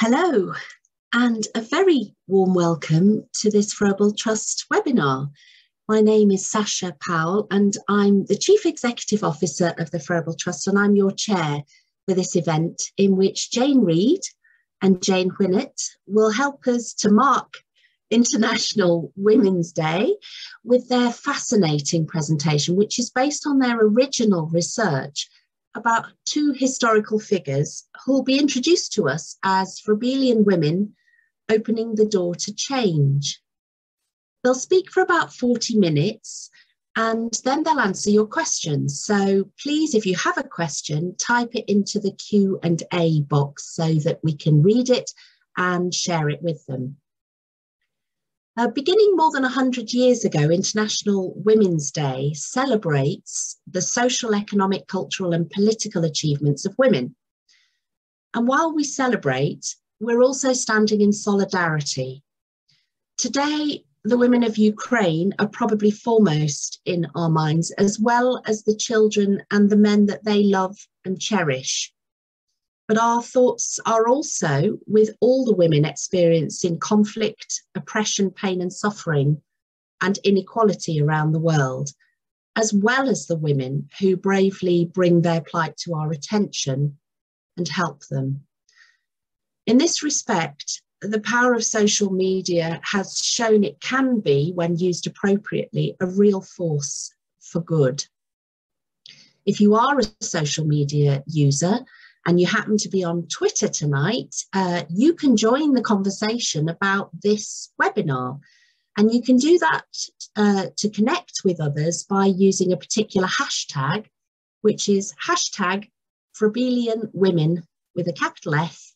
Hello, and a very warm welcome to this Froebel Trust webinar. My name is Sasha Powell, and I'm the Chief Executive Officer of the Froebel Trust, and I'm your chair for this event, in which Jane Read and Jane Whinnett will help us to mark International Women's Day with their fascinating presentation, which is based on their original research about two historical figures who will be introduced to us as Froebelian women opening the door to change. They'll speak for about 40 minutes and then they'll answer your questions. So please, if you have a question, type it into the Q&A box so that we can read it and share it with them. Uh, beginning more than 100 years ago, International Women's Day celebrates the social, economic, cultural, and political achievements of women. And while we celebrate, we're also standing in solidarity. Today, the women of Ukraine are probably foremost in our minds, as well as the children and the men that they love and cherish. But our thoughts are also with all the women experiencing conflict, oppression, pain, and suffering, and inequality around the world, as well as the women who bravely bring their plight to our attention and help them. In this respect, the power of social media has shown it can be, when used appropriately, a real force for good. If you are a social media user, and you happen to be on Twitter tonight, uh, you can join the conversation about this webinar. And you can do that uh, to connect with others by using a particular hashtag, which is hashtag Froebelian Women with a capital F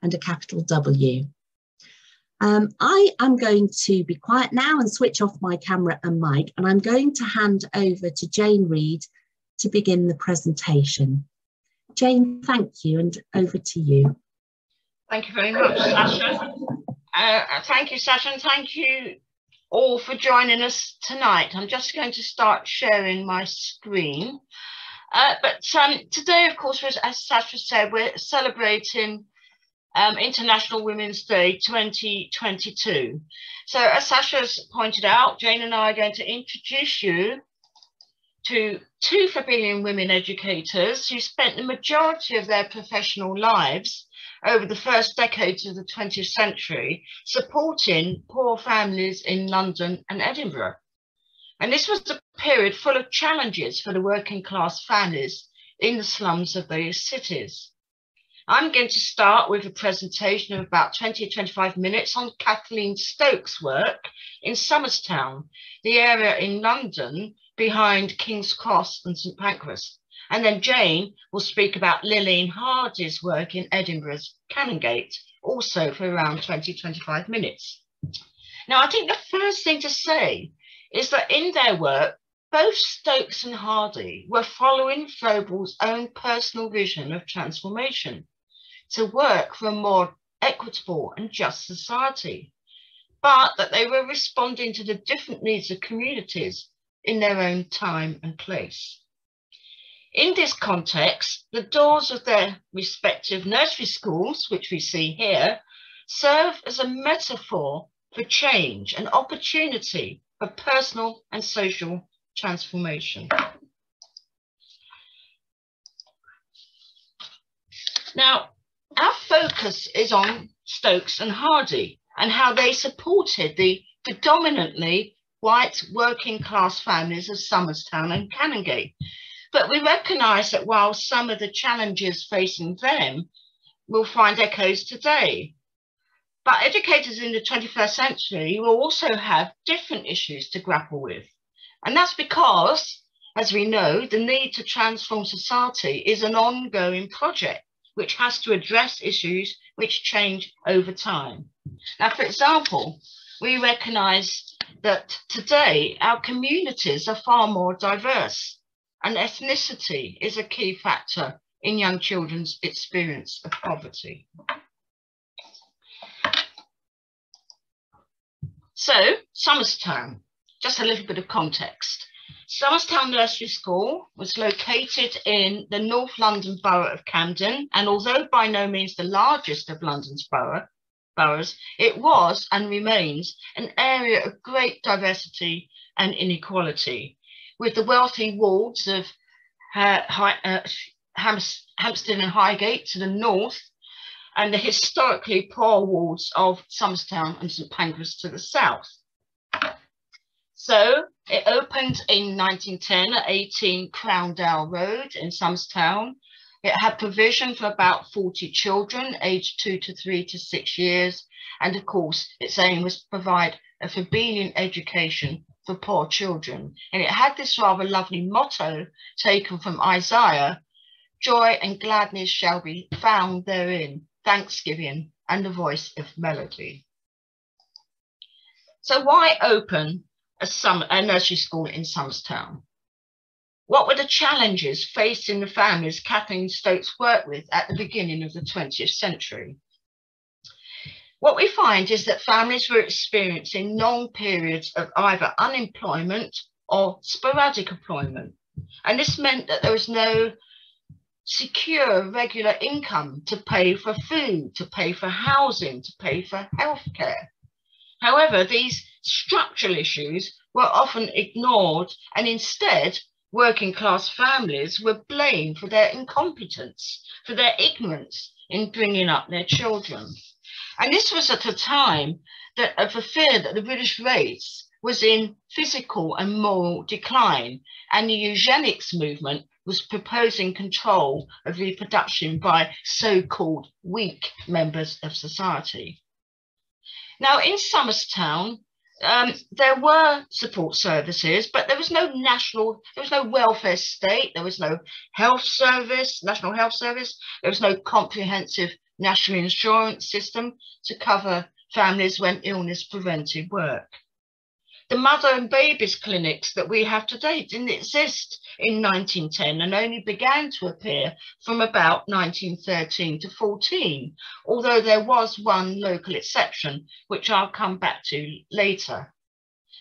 and a capital W. Um, I am going to be quiet now and switch off my camera and mic, and I'm going to hand over to Jane Read to begin the presentation. Jane, thank you, and over to you. Thank you very much, Sasha. Uh, thank you, Sasha, and thank you all for joining us tonight. I'm just going to start sharing my screen. Uh, but um, today, of course, as Sasha said, we're celebrating um, International Women's Day 2022. So as Sasha's pointed out, Jane and I are going to introduce you to two Froebelian women educators who spent the majority of their professional lives over the first decades of the 20th century supporting poor families in London and Edinburgh. And this was a period full of challenges for the working class families in the slums of those cities. I'm going to start with a presentation of about 20 25 minutes on Kathleen Stokes' work in Somerstown, the area in London behind King's Cross and St Pancras. And then Jane will speak about Lileen Hardy's work in Edinburgh's Canongate, also for around 20, 25 minutes. Now, I think the first thing to say is that in their work, both Stokes and Hardy were following Froebel's own personal vision of transformation to work for a more equitable and just society, but that they were responding to the different needs of communities in their own time and place. In this context, the doors of their respective nursery schools, which we see here, serve as a metaphor for change, an opportunity for personal and social transformation. Now, our focus is on Stokes and Hardy and how they supported the predominantly white working class families of Somerstown and Canongate. But we recognise that while some of the challenges facing them will find echoes today, but educators in the 21st century will also have different issues to grapple with. And that's because, as we know, the need to transform society is an ongoing project which has to address issues which change over time. Now, for example, we recognise that today our communities are far more diverse and ethnicity is a key factor in young children's experience of poverty. So, Somerstown, just a little bit of context. Somerstown Nursery School was located in the North London borough of Camden, and although by no means the largest of London's borough, boroughs, it was and remains an area of great diversity and inequality, with the wealthy wards of uh, uh, Hampstead and Highgate to the north, and the historically poor wards of Somerstown and St Pancras to the south. So it opened in 1910 at 18 Crowndale Road in Somerstown. It had provision for about 40 children aged two to three to six years. And of course, its aim was to provide a Froebelian education for poor children. And it had this rather lovely motto taken from Isaiah, joy and gladness shall be found therein, thanksgiving and the voice of melody. So why open a, summer, a nursery school in Somerstown. What were the challenges facing the families Kathleen Stokes worked with at the beginning of the 20th century? What we find is that families were experiencing long periods of either unemployment or sporadic employment. And this meant that there was no secure regular income to pay for food, to pay for housing, to pay for healthcare. However, these structural issues were often ignored and instead working class families were blamed for their incompetence, for their ignorance in bringing up their children. And this was at a time that of a fear that the British race was in physical and moral decline, and the eugenics movement was proposing control of reproduction by so-called weak members of society. Now, in Somerstown, um, there were support services, but there was no national, there was no welfare state, there was no health service, national health service, there was no comprehensive national insurance system to cover families when illness prevented work. The mother and babies clinics that we have today didn't exist in 1910 and only began to appear from about 1913 to 14, although there was one local exception, which I'll come back to later.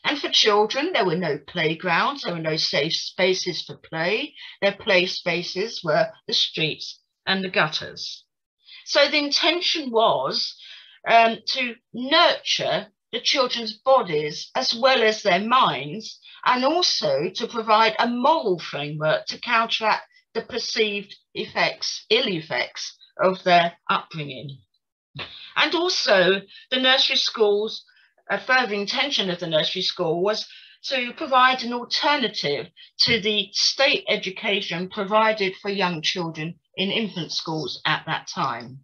And for children, there were no playgrounds, there were no safe spaces for play. Their play spaces were the streets and the gutters. So the intention was um, to nurture the children's bodies as well as their minds, and also to provide a moral framework to counteract the perceived effects, ill effects of their upbringing. And also, the nursery schools, a further intention of the nursery school was to provide an alternative to the state education provided for young children in infant schools at that time.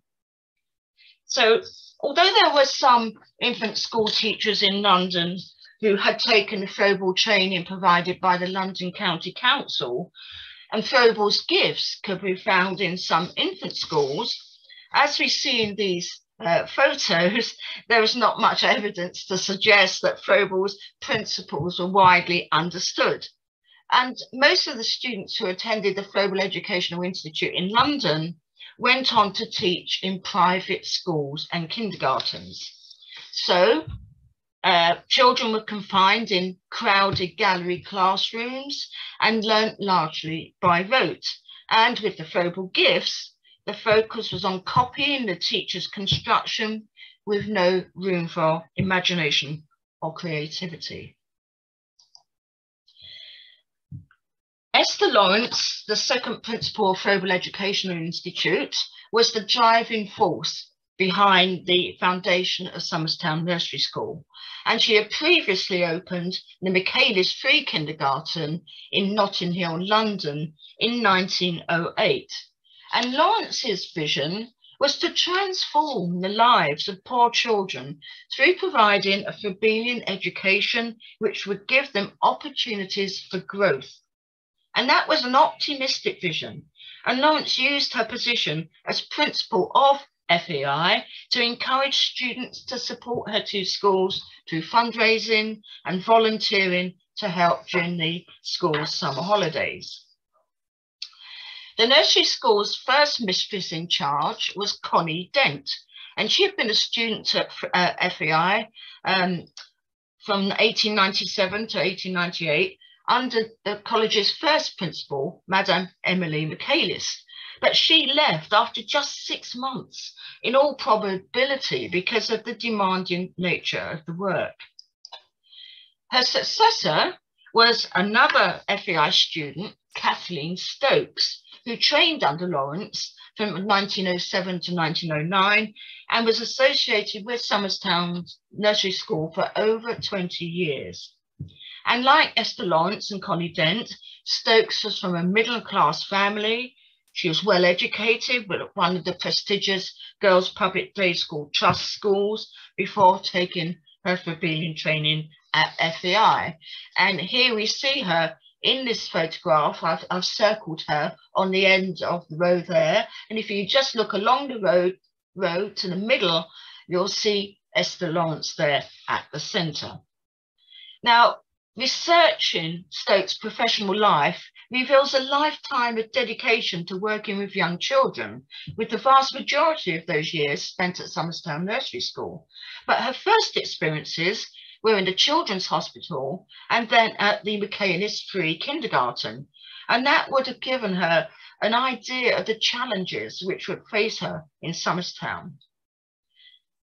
So although there were some infant school teachers in London who had taken the Froebel training provided by the London County Council, and Froebel's gifts could be found in some infant schools, as we see in these uh, photos, there is not much evidence to suggest that Froebel's principles were widely understood. And most of the students who attended the Froebel Educational Institute in London went on to teach in private schools and kindergartens. So uh, children were confined in crowded gallery classrooms and learnt largely by rote. And with the Froebel gifts, the focus was on copying the teacher's construction with no room for imagination or creativity. Esther Lawrence, the second principal of Froebel Educational Institute, was the driving force behind the foundation of Somerstown Nursery School. And she had previously opened the Michaelis Free Kindergarten in Notting Hill, London in 1908. And Lawrence's vision was to transform the lives of poor children through providing a Froebelian education which would give them opportunities for growth and that was an optimistic vision. And Lawrence used her position as principal of FEI to encourage students to support her two schools through fundraising and volunteering to help during the school's summer holidays. The nursery school's first mistress in charge was Connie Dent, and she had been a student at uh, FEI um, from 1897 to 1898 under the college's first principal, Madame Emily Michaelis. But she left after just six months, in all probability because of the demanding nature of the work. Her successor was another FEI student, Kathleen Stokes, who trained under Lawrence from 1907 to 1909 and was associated with Somerstown Nursery School for over 20 years. And like Esther Lawrence and Connie Dent, Stokes was from a middle class family. She was well educated with one of the prestigious girls' public day school trust schools before taking her Froebelian training at FEI. And here we see her in this photograph. I've, I've circled her on the end of the road there. And if you just look along the road, road to the middle, you'll see Esther Lawrence there at the centre. Now, researching Stokes' professional life reveals a lifetime of dedication to working with young children, with the vast majority of those years spent at Somerstown Nursery School. But her first experiences were in the Children's Hospital and then at the Michaelis Free Kindergarten. And that would have given her an idea of the challenges which would face her in Somerstown.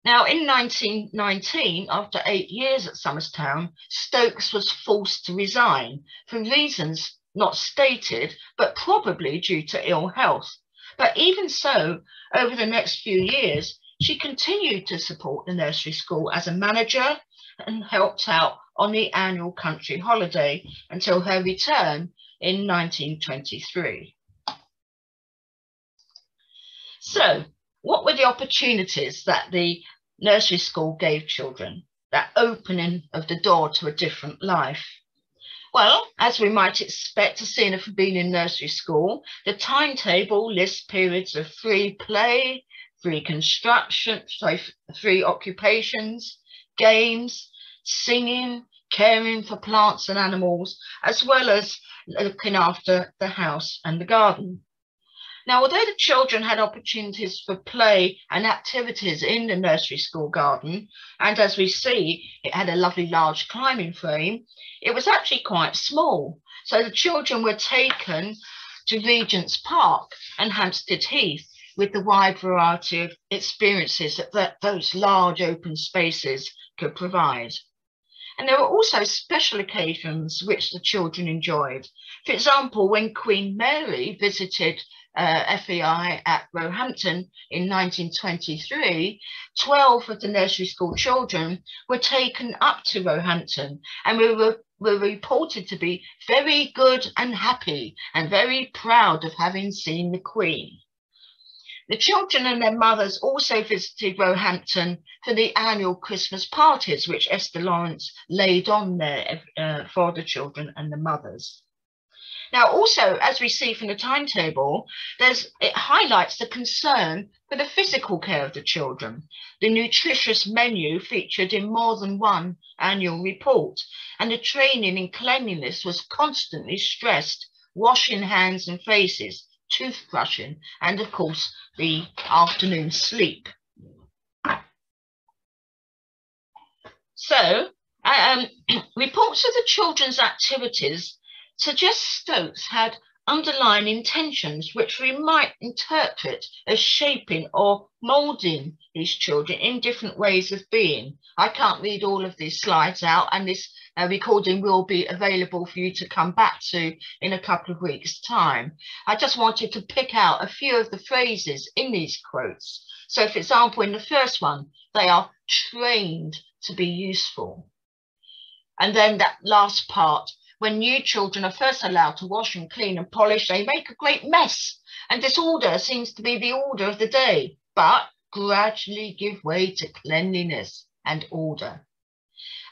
Now, in 1919, after eight years at Somerstown, Stokes was forced to resign for reasons not stated, but probably due to ill health. But even so, over the next few years, she continued to support the nursery school as a manager and helped out on the annual country holiday until her return in 1923. So, what were the opportunities that the nursery school gave children? That opening of the door to a different life. Well, as we might expect to see in a Froebelian nursery school, the timetable lists periods of free play, free construction, sorry, free occupations, games, singing, caring for plants and animals, as well as looking after the house and the garden. Now, although the children had opportunities for play and activities in the nursery school garden, and as we see, it had a lovely large climbing frame, it was actually quite small. So the children were taken to Regent's Park and Hampstead Heath with the wide variety of experiences that, that those large open spaces could provide. And there were also special occasions which the children enjoyed. For example, when Queen Mary visited uh, FEI at Roehampton in 1923, 12 of the nursery school children were taken up to Roehampton and we were, were reported to be very good and happy and very proud of having seen the Queen. The children and their mothers also visited Roehampton for the annual Christmas parties, which Esther Lawrence laid on there uh, for the children and the mothers. Now, also, as we see from the timetable, there's, it highlights the concern for the physical care of the children. The nutritious menu featured in more than one annual report, and the training in cleanliness was constantly stressed, washing hands and faces, toothbrushing, and of course, the afternoon sleep. So, um, reports of the children's activities suggest Stokes had underlying intentions which we might interpret as shaping or moulding these children in different ways of being. I can't read all of these slides out and this uh, recording will be available for you to come back to in a couple of weeks time. I just wanted to pick out a few of the phrases in these quotes. So for example, in the first one, they are trained to be useful. And then that last part, when new children are first allowed to wash and clean and polish, they make a great mess. And disorder seems to be the order of the day, but gradually give way to cleanliness and order.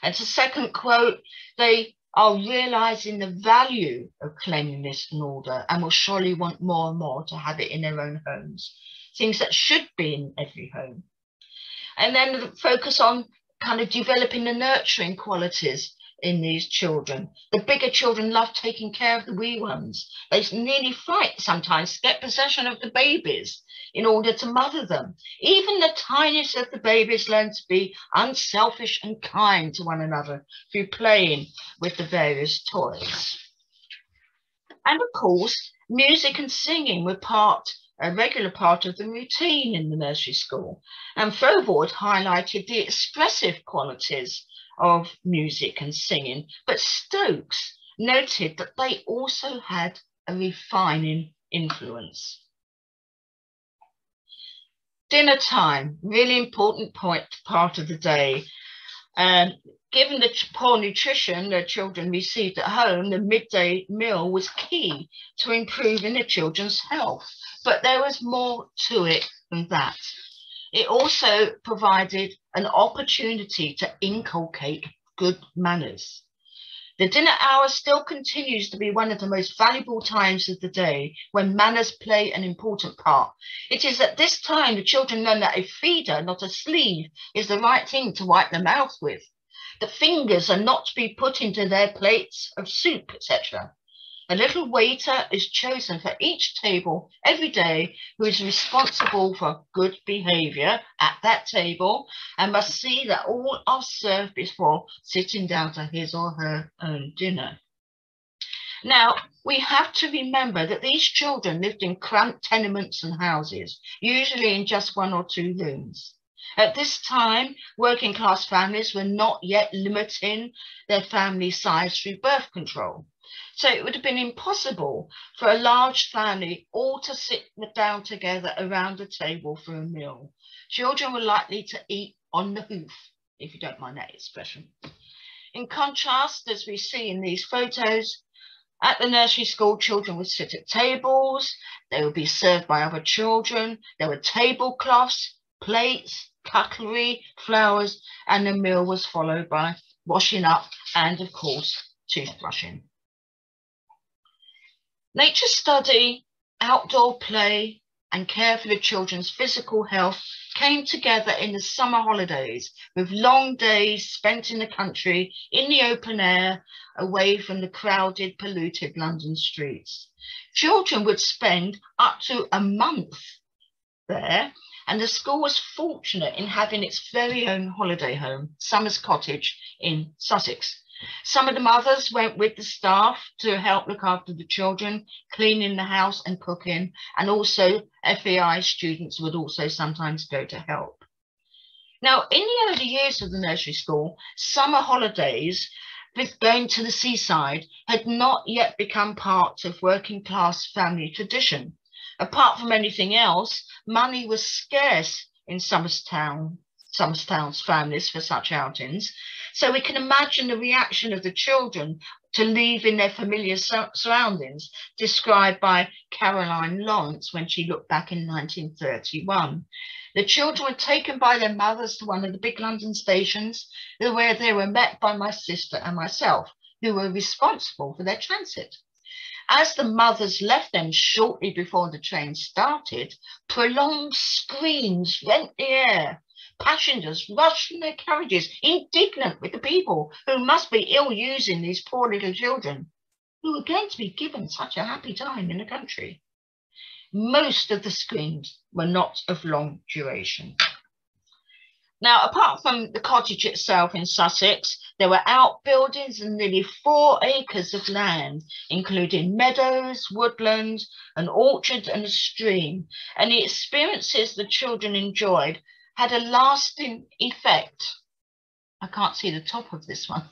And the second quote, they are realizing the value of cleanliness and order and will surely want more and more to have it in their own homes, things that should be in every home. And then focus on kind of developing the nurturing qualities in these children. The bigger children love taking care of the wee ones. They nearly fight sometimes to get possession of the babies in order to mother them. Even the tiniest of the babies learn to be unselfish and kind to one another through playing with the various toys. And of course, music and singing were part a regular part of the routine in the nursery school. And Froebel highlighted the expressive qualities of music and singing, but Stokes noted that they also had a refining influence. Dinner time, really important point, part of the day. Um, given the poor nutrition the children received at home, the midday meal was key to improving the children's health. But there was more to it than that. It also provided an opportunity to inculcate good manners. The dinner hour still continues to be one of the most valuable times of the day when manners play an important part. It is at this time the children learn that a feeder, not a sleeve, is the right thing to wipe the mouth with. The fingers are not to be put into their plates of soup, etc. A little waiter is chosen for each table every day who is responsible for good behaviour at that table and must see that all are served before sitting down to his or her own dinner. Now, we have to remember that these children lived in cramped tenements and houses, usually in just one or two rooms. At this time, working class families were not yet limiting their family size through birth control. So it would have been impossible for a large family all to sit down together around a table for a meal. Children were likely to eat on the hoof, if you don't mind that expression. In contrast, as we see in these photos, at the nursery school, children would sit at tables, they would be served by other children, there were tablecloths, plates, cutlery, flowers, and the meal was followed by washing up and, of course, toothbrushing. Nature study, outdoor play, and care for the children's physical health came together in the summer holidays with long days spent in the country in the open air away from the crowded polluted london streets. Children would spend up to a month there and the school was fortunate in having its very own holiday home summers cottage in sussex some of the mothers went with the staff to help look after the children, cleaning the house and cooking, and also FEI students would also sometimes go to help. Now, in the early years of the nursery school, summer holidays with going to the seaside had not yet become part of working class family tradition. Apart from anything else, money was scarce in Somerstown, Somerstown's families for such outings, so we can imagine the reaction of the children to leaving their familiar surroundings, described by Caroline Lawrence when she looked back in 1931. The children were taken by their mothers to one of the big London stations where they were met by my sister and myself, who were responsible for their transit. As the mothers left them shortly before the train started, prolonged screams rent the air Passengers rushed from their carriages, indignant with the people who must be ill using these poor little children, who were going to be given such a happy time in the country. Most of the screams were not of long duration. Now, apart from the cottage itself in Sussex, there were outbuildings and nearly four acres of land, including meadows, woodland, an orchard and a stream. And the experiences the children enjoyed had a lasting effect. I can't see the top of this one.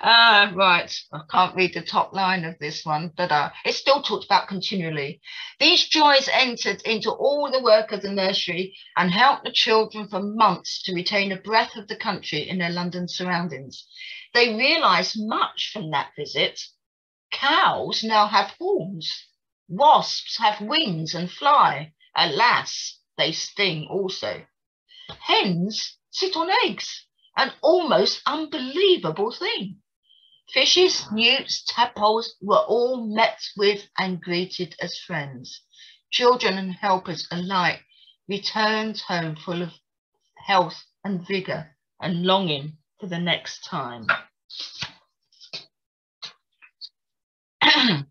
Uh, right. I can't read the top line of this one, but uh, it's still talked about continually. These joys entered into all the work of the nursery and helped the children for months to retain a breath of the country in their London surroundings. They realised much from that visit. Cows now have horns. Wasps have wings and fly. Alas, they sting also. Hens sit on eggs, an almost unbelievable thing. Fishes, newts, tadpoles were all met with and greeted as friends. Children and helpers alike returned home full of health and vigour and longing for the next time.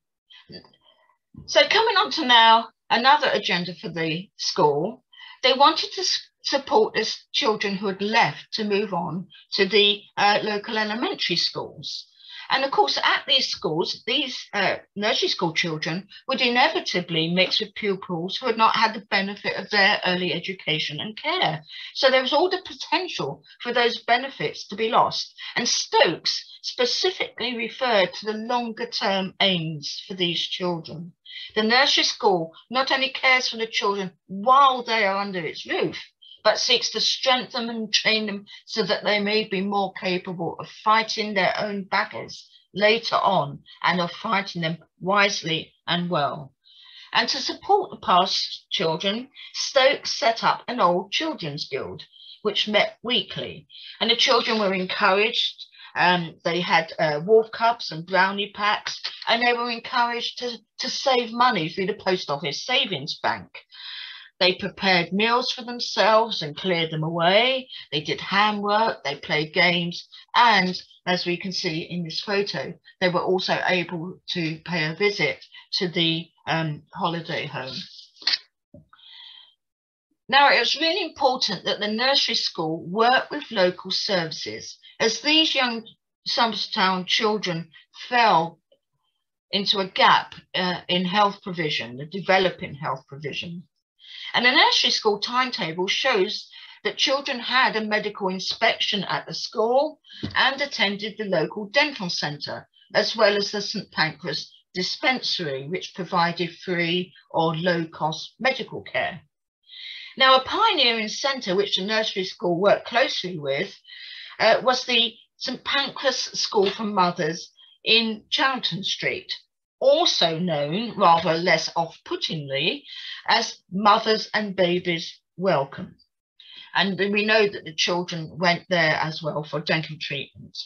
so coming on to now another agenda for the school, they wanted to support the children who had left to move on to the uh, local elementary schools. And of course, at these schools, these uh, nursery school children would inevitably mix with pupils who had not had the benefit of their early education and care. So there was all the potential for those benefits to be lost. And Stokes specifically referred to the longer term aims for these children. The nursery school not only cares for the children while they are under its roof, but seeks to strengthen and train them so that they may be more capable of fighting their own battles later on and of fighting them wisely and well. And to support the past children, Stokes set up an old children's guild, which met weekly. And the children were encouraged. Um, they had uh, wolf cubs and brownie packs, and they were encouraged to, to save money through the post office savings bank. They prepared meals for themselves and cleared them away. They did handwork, they played games, and as we can see in this photo, they were also able to pay a visit to the um, holiday home. Now, it was really important that the nursery school work with local services as these young Somerstown children fell into a gap uh, in health provision, the developing health provision. And the nursery school timetable shows that children had a medical inspection at the school and attended the local dental centre, as well as the St Pancras dispensary, which provided free or low cost medical care. Now, a pioneering centre which the nursery school worked closely with uh, was the St Pancras School for Mothers in Charlton Street, also known rather less off-puttingly as Mothers and Babies Welcome. And we know that the children went there as well for dental treatment.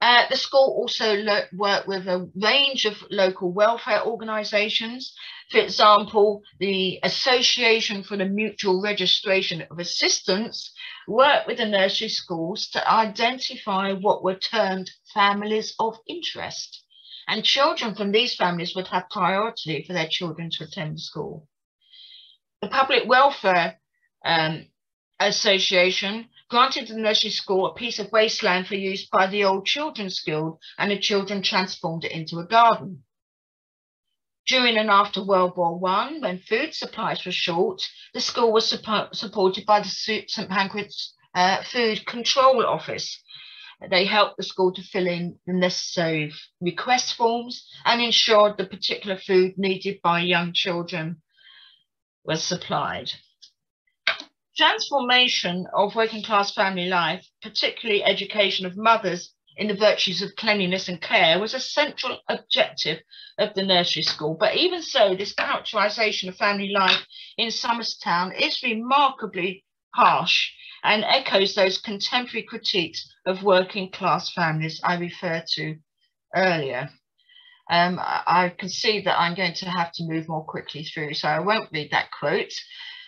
Uh, the school also worked with a range of local welfare organisations. For example, the Association for the Mutual Registration of Assistance worked with the nursery schools to identify what were termed families of interest and children from these families would have priority for their children to attend school. The Public Welfare um, Association granted the nursery school a piece of wasteland for use by the Old Children's Guild and the children transformed it into a garden. During and after World War I, when food supplies were short, the school was support, supported by the St Pancras uh, Food Control Office, they helped the school to fill in the necessary request forms and ensured the particular food needed by young children was supplied. Transformation of working class family life, particularly education of mothers in the virtues of cleanliness and care, was a central objective of the nursery school. But even so, this characterisation of family life in Somerstown is remarkably harsh and echoes those contemporary critiques of working class families I referred to earlier. Um, I can see that I'm going to have to move more quickly through, so I won't read that quote.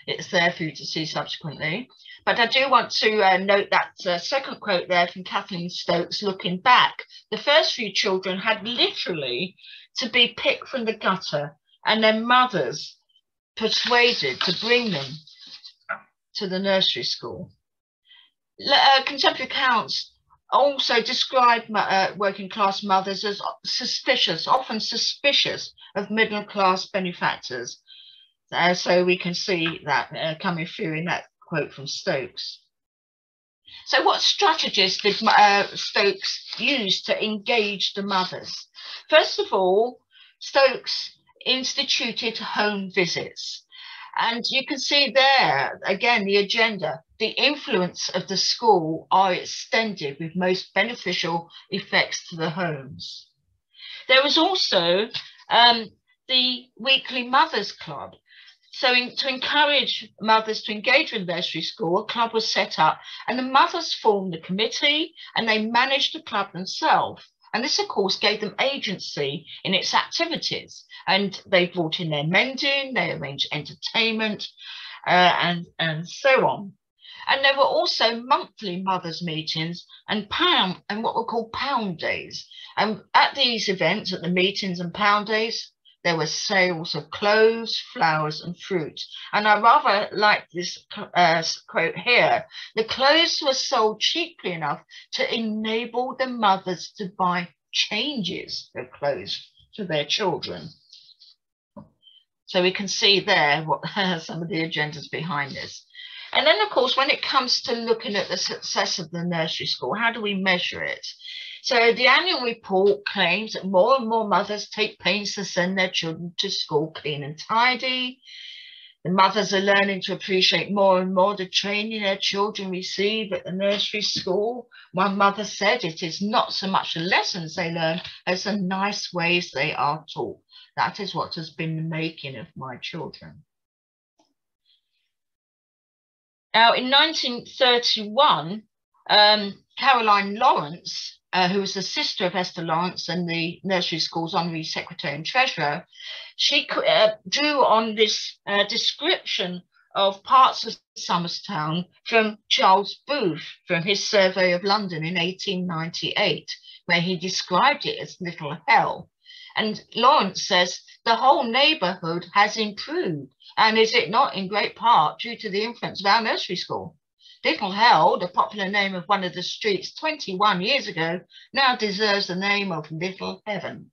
It's there for you to see subsequently. But I do want to uh, note that uh, second quote there from Kathleen Stokes looking back. The first few children had literally to be picked from the gutter and their mothers persuaded to bring them to the nursery school uh, contemporary accounts also describe uh, working class mothers as suspicious, often suspicious of middle class benefactors. Uh, so we can see that uh, coming through in that quote from Stokes. So what strategies did uh, Stokes use to engage the mothers? First of all, Stokes instituted home visits. And you can see there, again, the agenda, the influence of the school are extended with most beneficial effects to the homes. There was also um, the weekly mothers club. So in, to encourage mothers to engage with nursery school, a club was set up and the mothers formed a committee and they managed the club themselves. And this, of course, gave them agency in its activities. And they brought in their mending, they arranged entertainment, uh, and, and so on. And there were also monthly mothers' meetings and pound and what were called pound days. And at these events, at the meetings and pound days, there were sales of clothes, flowers, and fruit. And I rather like this uh, quote here. The clothes were sold cheaply enough to enable the mothers to buy changes of clothes for their children. So we can see there what some of the agendas behind this. And then, of course, when it comes to looking at the success of the nursery school, how do we measure it? So the annual report claims that more and more mothers take pains to send their children to school clean and tidy. The mothers are learning to appreciate more and more the training their children receive at the nursery school. One mother said it is not so much the lessons they learn as the nice ways they are taught. That is what has been the making of my children. Now, in 1931, um, Caroline Lawrence uh, who was the sister of Esther Lawrence and the nursery school's honorary secretary and treasurer, she uh, drew on this uh, description of parts of Somerstown from Charles Booth from his survey of London in 1898, where he described it as little hell. And Lawrence says the whole neighbourhood has improved, and is it not in great part due to the influence of our nursery school? Little Hell, the popular name of one of the streets 21 years ago, now deserves the name of Little Heaven.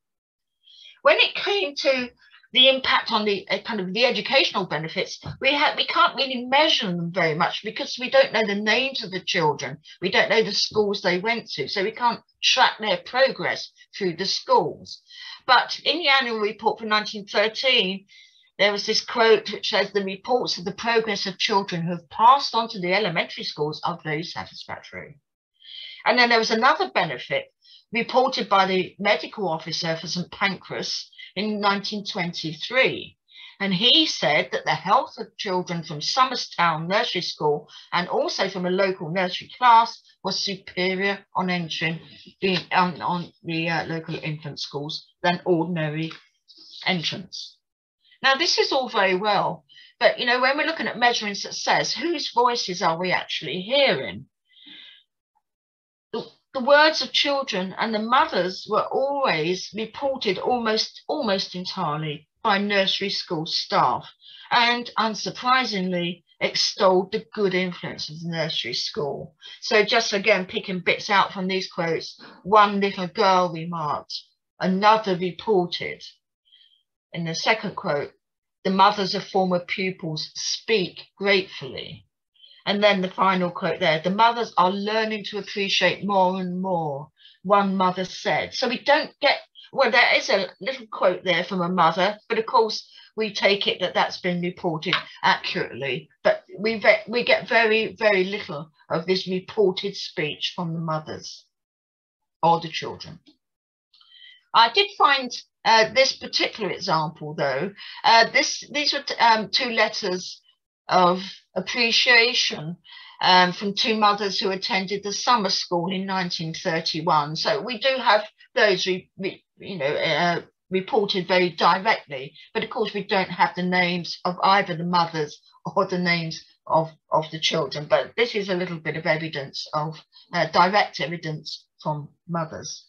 When it came to the impact on the uh, kind of the educational benefits, we have we can't really measure them very much because we don't know the names of the children. We don't know the schools they went to, so we can't track their progress through the schools. But in the annual report for 1913, there was this quote which says the reports of the progress of children who have passed on to the elementary schools are very satisfactory. And then there was another benefit reported by the medical officer for St Pancras in 1923. And he said that the health of children from Somerstown Nursery School and also from a local nursery class was superior on entering the, on, on the uh, local infant schools than ordinary entrance. Now, this is all very well, but you know, when we're looking at measuring success, whose voices are we actually hearing? The, the words of children and the mothers were always reported almost almost entirely by nursery school staff, and unsurprisingly, extolled the good influence of the nursery school. So just again, picking bits out from these quotes, one little girl remarked, another reported, in the second quote, the mothers of former pupils speak gratefully. And then the final quote there, the mothers are learning to appreciate more and more, one mother said. So we don't get, well, there is a little quote there from a mother, but of course we take it that that's been reported accurately. But we, we get very, very little of this reported speech from the mothers or the children. I did find uh, this particular example, though, uh, this these were um, two letters of appreciation um, from two mothers who attended the summer school in 1931. So we do have those, re, re, you know, uh, reported very directly, but of course we don't have the names of either the mothers or the names of, of the children. But this is a little bit of evidence of uh, direct evidence from mothers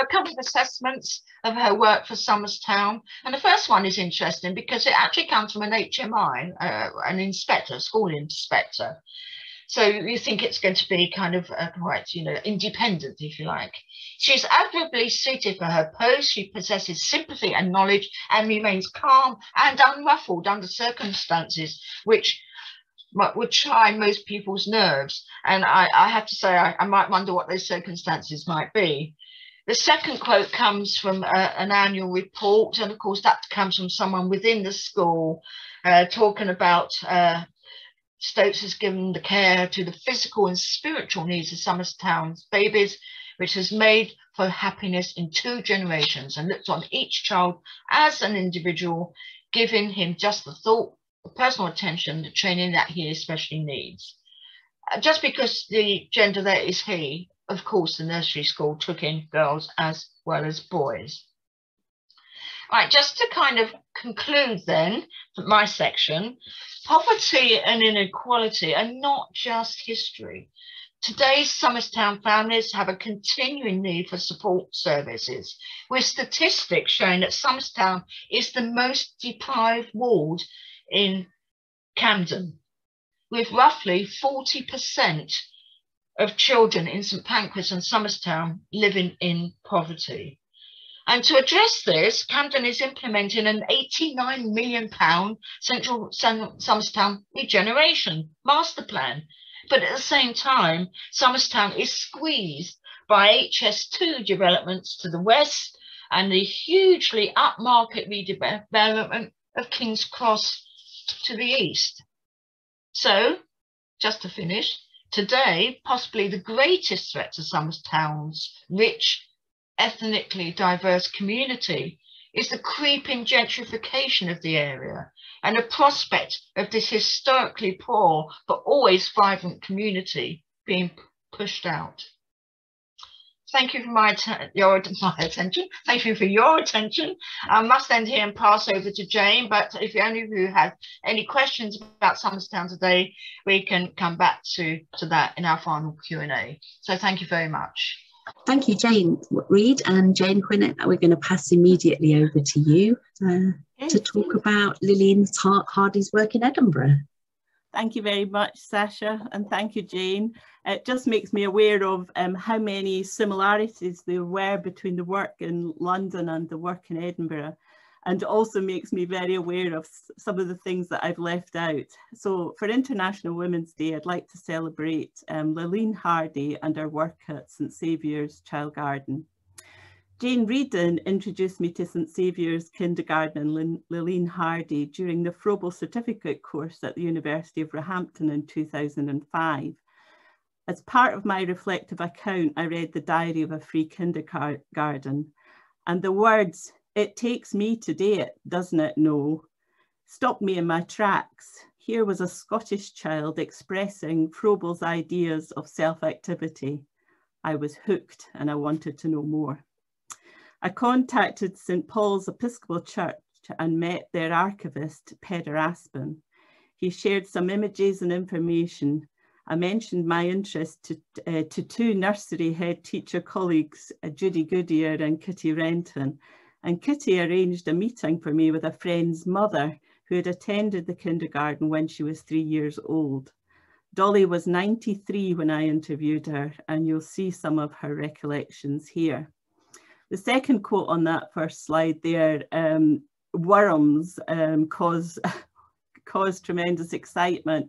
a couple of assessments of her work for Somerstown. And the first one is interesting because it actually comes from an HMI, uh, an inspector, school inspector. So you think it's going to be kind of uh, quite, you know, independent, if you like. She's admirably suited for her post. She possesses sympathy and knowledge and remains calm and unruffled under circumstances which would try most people's nerves. And I, I have to say, I, I might wonder what those circumstances might be. The second quote comes from uh, an annual report, and of course, that comes from someone within the school uh, talking about uh, Stokes has given the care to the physical and spiritual needs of Somerstown's babies, which has made for happiness in two generations and looks on each child as an individual, giving him just the thought, the personal attention, the training that he especially needs. Just because the gender there is he of course, the nursery school took in girls as well as boys. Right, just to kind of conclude then my section, poverty and inequality are not just history. Today's Somerstown families have a continuing need for support services, with statistics showing that Somerstown is the most deprived ward in Camden, with roughly 40% of children in St Pancras and Somerstown living in poverty. And to address this, Camden is implementing an £89 million Central Somerstown Regeneration Master Plan. But at the same time, Somerstown is squeezed by HS2 developments to the west and the hugely upmarket redevelopment of King's Cross to the east. So, just to finish, today, possibly the greatest threat to Somers Town's rich ethnically diverse community is the creeping gentrification of the area and the prospect of this historically poor but always vibrant community being pushed out. Thank you for my, your, my attention. Thank you for your attention. I must end here and pass over to Jane, but if any of you have any questions about Somers Town today, we can come back to, to that in our final Q&A. So thank you very much. Thank you, Jane Read and Jane Whinnett. We're going to pass immediately over to you uh, to talk about Lileen Hardy's work in Edinburgh. Thank you very much, Sasha, and thank you, Jane. It just makes me aware of um, how many similarities there were between the work in London and the work in Edinburgh and also makes me very aware of some of the things that I've left out. So for International Women's Day, I'd like to celebrate um, Hardy and her work at St Saviour's Child Garden. Jane Read introduced me to St Saviour's Kindergarten and Lileen Hardy during the Froebel Certificate course at the University of Roehampton in 2005. As part of my reflective account, I read the Diary of a Free Kindergarten and the words it takes me to do it, doesn't it? No. Stopped me in my tracks. Here was a Scottish child expressing Froebel's ideas of self-activity. I was hooked and I wanted to know more. I contacted St Paul's Episcopal Church and met their archivist, Peder Aspen. He shared some images and information. I mentioned my interest to, uh, to two nursery head teacher colleagues, uh, Judy Goodyear and Kitty Renton, and Kitty arranged a meeting for me with a friend's mother who had attended the kindergarten when she was three years old. Dolly was 93 when I interviewed her, and you'll see some of her recollections here. The second quote on that first slide there, um, worms um, cause, cause tremendous excitement,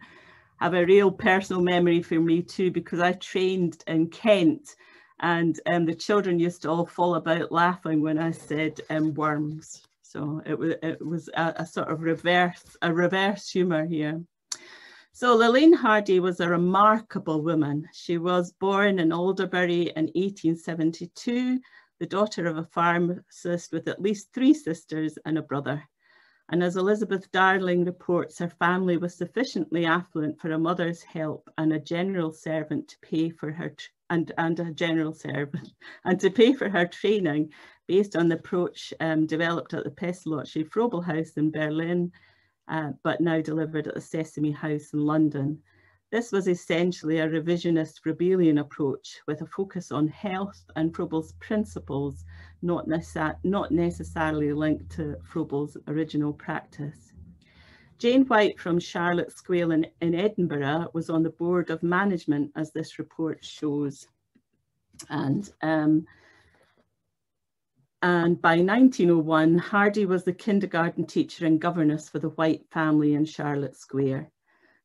have a real personal memory for me too, because I trained in Kent and um, the children used to all fall about laughing when I said um, worms. So it was, it was a, a, sort of reverse, a reverse humour here. So Lileen Hardy was a remarkable woman. She was born in Alderbury in 1872, the daughter of a pharmacist with at least three sisters and a brother. And as Elizabeth Darling reports, her family was sufficiently affluent for a mother's help and a general servant to pay for her and, and a general servant, and to pay for her training based on the approach um, developed at the Pestalozzi Froebel House in Berlin, uh, but now delivered at the Sesame House in London. This was essentially a revisionist Froebelian approach with a focus on health and Froebel's principles, not, not necessarily linked to Froebel's original practice. Jane White from Charlotte Square in, in Edinburgh was on the board of management as this report shows. And, um, and by 1901, Hardy was the kindergarten teacher and governess for the White family in Charlotte Square.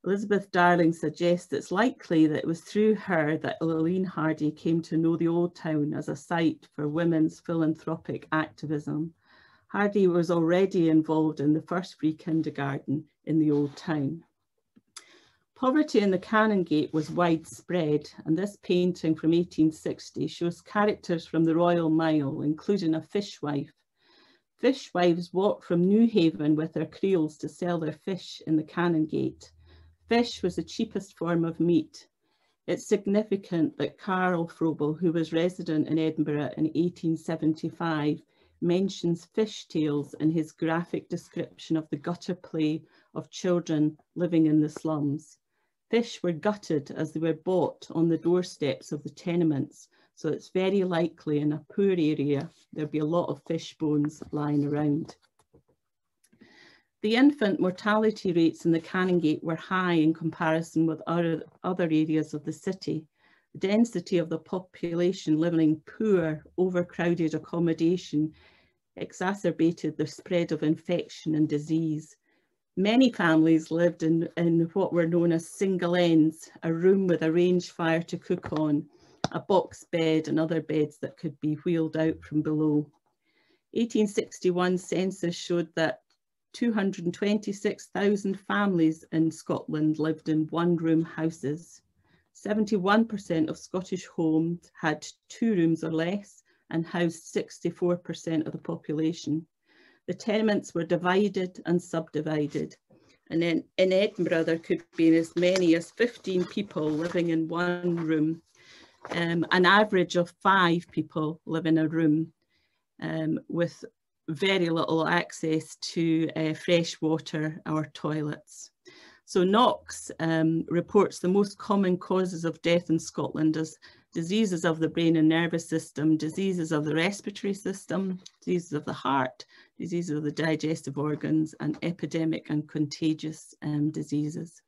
Elizabeth Darling suggests it's likely that it was through her that Lileen Hardy came to know the Old Town as a site for women's philanthropic activism Hardy was already involved in the first free kindergarten in the old town. Poverty in the Canongate was widespread, and this painting from 1860 shows characters from the Royal Mile, including a fishwife. Fishwives walked from Newhaven with their creels to sell their fish in the Canongate. Fish was the cheapest form of meat. It's significant that Carl Froebel, who was resident in Edinburgh in 1875, mentions fishtails in his graphic description of the gutter play of children living in the slums. Fish were gutted as they were bought on the doorsteps of the tenements, so it's very likely in a poor area there'd be a lot of fish bones lying around. The infant mortality rates in the Canongate were high in comparison with other, other areas of the city. The density of the population living in poor, overcrowded accommodation exacerbated the spread of infection and disease. Many families lived in, in what were known as single ends, a room with a range fire to cook on, a box bed and other beds that could be wheeled out from below. 1861 census showed that 226,000 families in Scotland lived in one-room houses. 71% of Scottish homes had two rooms or less and housed 64% of the population. The tenements were divided and subdivided. And then in Edinburgh, there could be as many as 15 people living in one room, um, an average of five people live in a room um, with very little access to uh, fresh water or toilets. So Knox um, reports the most common causes of death in Scotland as diseases of the brain and nervous system, diseases of the respiratory system, diseases of the heart, diseases of the digestive organs, and epidemic and contagious um, diseases.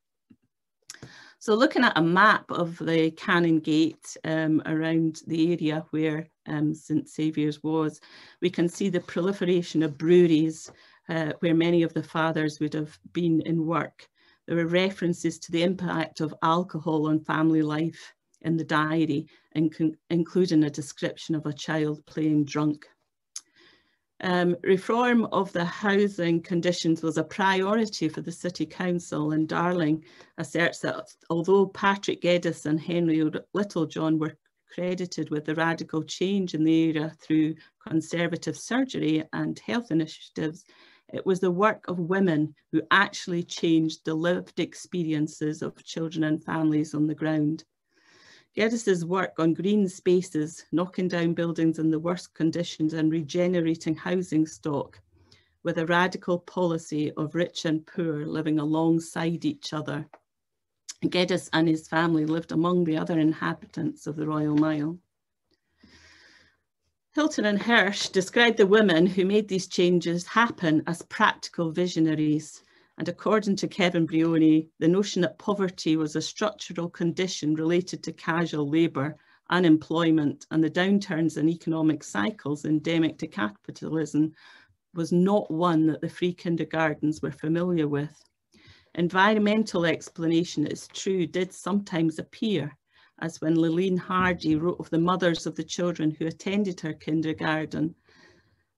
So looking at a map of the Canongate um, around the area where um, St Saviour's was, we can see the proliferation of breweries uh, where many of the fathers would have been in work. There are references to the impact of alcohol on family life in the diary, including a description of a child playing drunk. Um, reform of the housing conditions was a priority for the City Council and Darling asserts that although Patrick Geddes and Henry Littlejohn were credited with the radical change in the area through conservative surgery and health initiatives, it was the work of women who actually changed the lived experiences of children and families on the ground. Geddes's work on green spaces, knocking down buildings in the worst conditions and regenerating housing stock with a radical policy of rich and poor living alongside each other. Geddes and his family lived among the other inhabitants of the Royal Mile. Hilton and Hirsch described the women who made these changes happen as practical visionaries and according to Kevin Brehony, the notion that poverty was a structural condition related to casual labour, unemployment, and the downturns in economic cycles endemic to capitalism was not one that the free kindergartens were familiar with. Environmental explanation, it's true, did sometimes appear, as when Lileen Hardy wrote of the mothers of the children who attended her kindergarten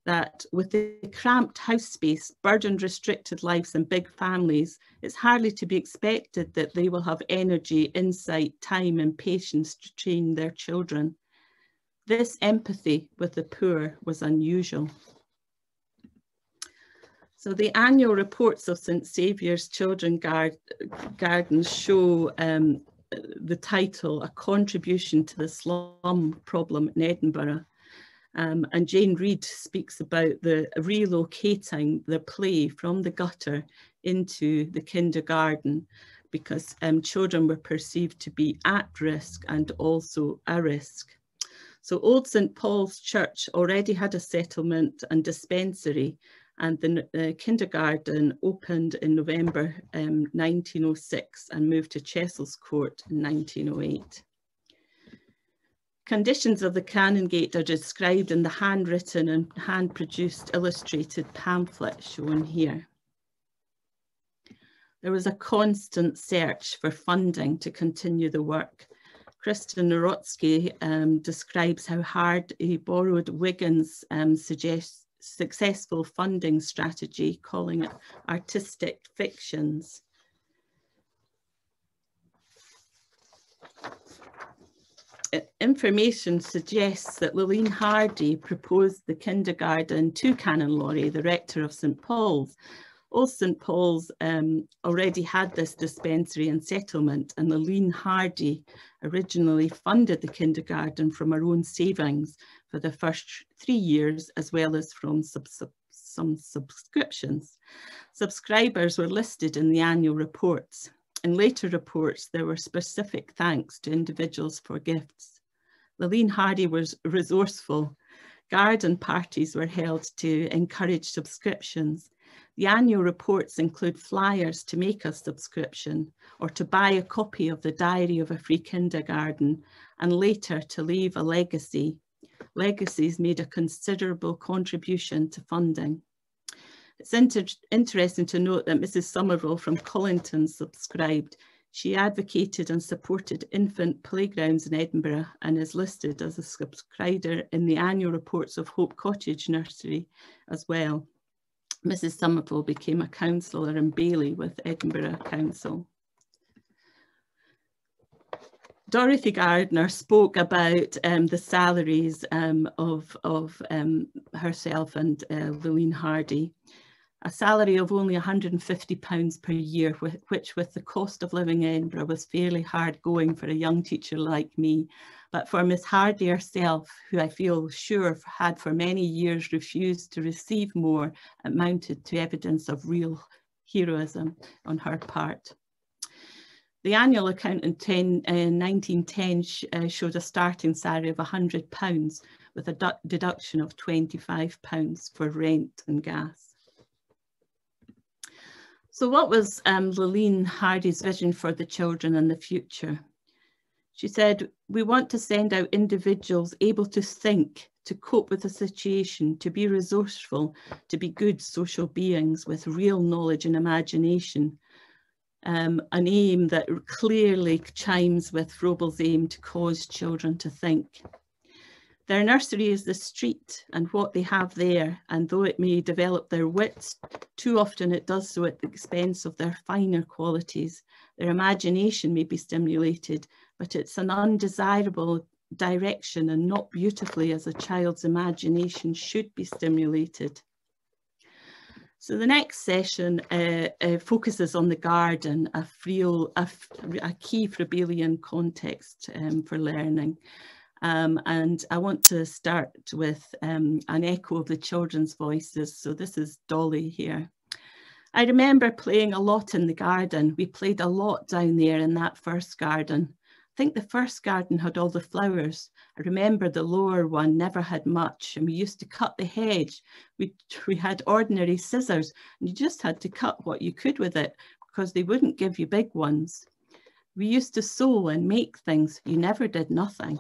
that with the cramped house space, burdened restricted lives and big families, it's hardly to be expected that they will have energy, insight, time and patience to train their children. This empathy with the poor was unusual. So the annual reports of St Saviour's Children Gard Gardens show um, the title, A Contribution to the Slum Problem in Edinburgh. Um, and Jane Read speaks about the relocating the play from the gutter into the kindergarten because um, children were perceived to be at risk and also a risk. So Old St Paul's Church already had a settlement and dispensary and the uh, kindergarten opened in November um, 1906 and moved to Chessels Court in 1908. Conditions of the Canongate are described in the handwritten and hand-produced illustrated pamphlet shown here. There was a constant search for funding to continue the work. Kristen Nawrotzki um, describes how Hardy borrowed Wiggin's um, successful funding strategy, calling it artistic fictions. information suggests that Lileen Hardy proposed the kindergarten to Canon Laurie, the rector of St Paul's. Old St Paul's um, already had this dispensary and settlement and Lileen Hardy originally funded the kindergarten from her own savings for the first three years, as well as from sub sub some subscriptions. Subscribers were listed in the annual reports. In later reports, there were specific thanks to individuals for gifts. Lileen Hardy was resourceful. Garden parties were held to encourage subscriptions. The annual reports include flyers to make a subscription or to buy a copy of the Diary of a Free Kindergarten and later to leave a legacy legacies made a considerable contribution to funding. It's inter interesting to note that Mrs Somerville from Colinton subscribed. She advocated and supported infant playgrounds in Edinburgh and is listed as a subscriber in the annual reports of Hope Cottage Nursery as well. Mrs Somerville became a councillor in Bailie with Edinburgh Council. Dorothy Gardner spoke about um, the salaries um, of, of um, herself and uh, Hardy. A salary of only £150 per year, which with the cost of living in Edinburgh was fairly hard going for a young teacher like me. But for Miss Hardy herself, who I feel sure had for many years refused to receive more, it mounted to evidence of real heroism on her part. The annual account in, 10, uh, 1910 sh uh, showed a starting salary of £100 with a deduction of £25 for rent and gas. So what was um, Hardy's vision for the children in the future? She said, we want to send out individuals able to think, to cope with a situation, to be resourceful, to be good social beings with real knowledge and imagination, um, an aim that clearly chimes with Froebel's aim to cause children to think. Their nursery is the street and what they have there, and though it may develop their wits, too often it does so at the expense of their finer qualities. Their imagination may be stimulated, but it's an undesirable direction and not beautifully as a child's imagination should be stimulated. So the next session uh, uh, focuses on the garden, a, real, a, a key Froebelian context um, for learning. Um, and I want to start with um, an echo of the children's voices. So this is Dolly here. I remember playing a lot in the garden. We played a lot down there in that first garden. I think the first garden had all the flowers. I remember the lower one never had much and we used to cut the hedge. We, we had ordinary scissors and you just had to cut what you could with it because they wouldn't give you big ones. We used to sew and make things. You never did nothing.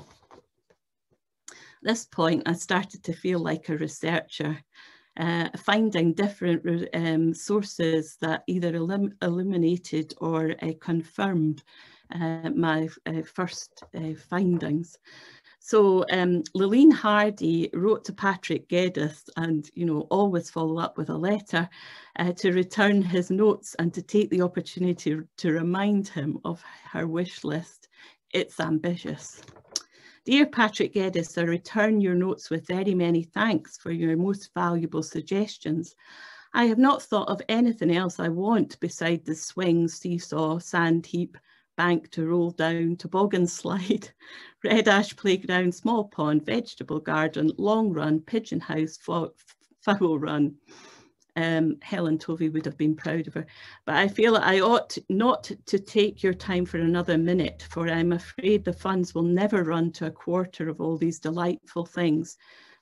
At this point, I started to feel like a researcher, uh, finding different um, sources that either illum illuminated or uh, confirmed uh, my uh, first uh, findings. So um, Hardy wrote to Patrick Geddes and, you know, always follow up with a letter uh, to return his notes and to take the opportunity to remind him of her wish list. It's ambitious. Dear Patrick Geddes, I return your notes with very many thanks for your most valuable suggestions. I have not thought of anything else I want beside the swing, seesaw, sand heap, bank to roll down, toboggan slide, red ash playground, small pond, vegetable garden, long run, pigeon house, fowl run. Um, Helen Tovey would have been proud of her. But I feel I ought not to take your time for another minute, for I'm afraid the funds will never run to a quarter of all these delightful things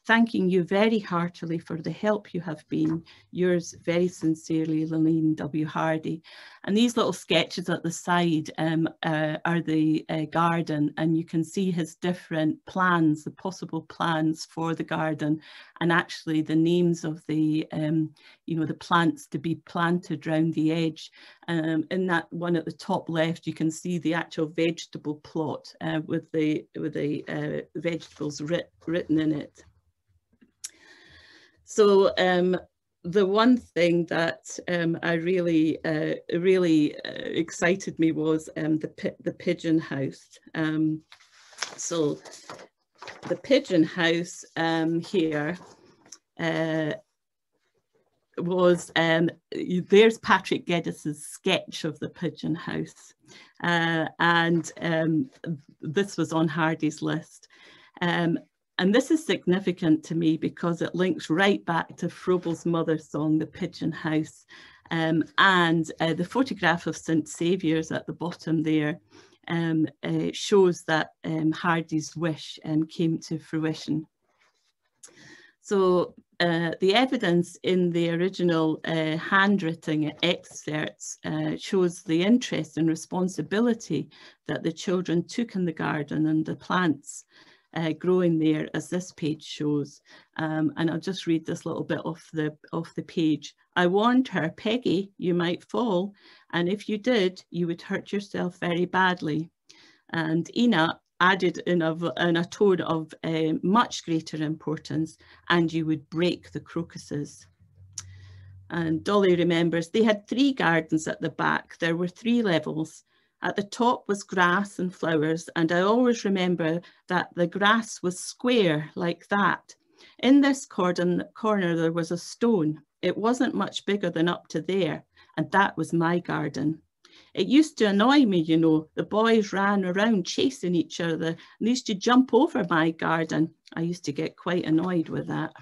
thanking you very heartily for the help you have been. Yours very sincerely, Lileen W. Hardy. And these little sketches at the side um, uh, are the uh, garden and you can see his different plans, the possible plans for the garden and actually the names of the, um, you know, the plants to be planted around the edge. Um, in that one at the top left, you can see the actual vegetable plot uh, with the, with the uh, vegetables writ written in it. So um, the one thing that um, I really, uh, really uh, excited me was um, the, the pigeon house. Um, so the pigeon house um, here uh, was, um, there's Patrick Geddes's sketch of the pigeon house. Uh, and um, this was on Hardy's list. Um, And this is significant to me because it links right back to Froebel's mother's song, The Pigeon House, um, and uh, the photograph of St Saviour's at the bottom there um, uh, shows that um, Hardy's wish um, came to fruition. So uh, the evidence in the original uh, handwritten excerpts uh, shows the interest and responsibility that the children took in the garden and the plants uh, growing there as this page shows. Um, and I'll just read this little bit off the, off the page. I warned her, Peggy, you might fall, and if you did, you would hurt yourself very badly. And Ina added in a, in a tone of uh, much greater importance, and you would break the crocuses. And Dolly remembers they had three gardens at the back. There were three levels. At the top was grass and flowers, and I always remember that the grass was square like that. In this cordon, corner there was a stone. It wasn't much bigger than up to there, and that was my garden. It used to annoy me, you know, the boys ran around chasing each other and they used to jump over my garden. I used to get quite annoyed with that.